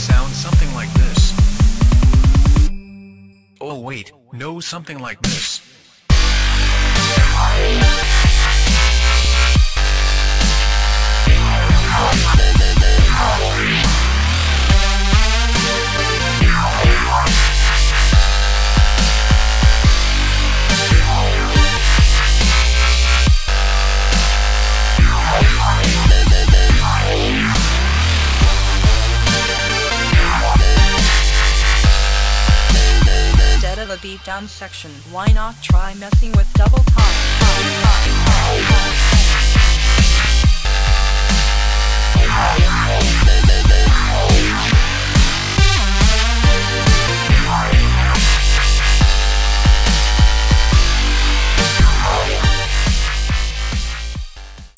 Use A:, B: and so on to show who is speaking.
A: sounds something like this. Oh wait, no something like this.
B: A beatdown section, why not try messing with double time.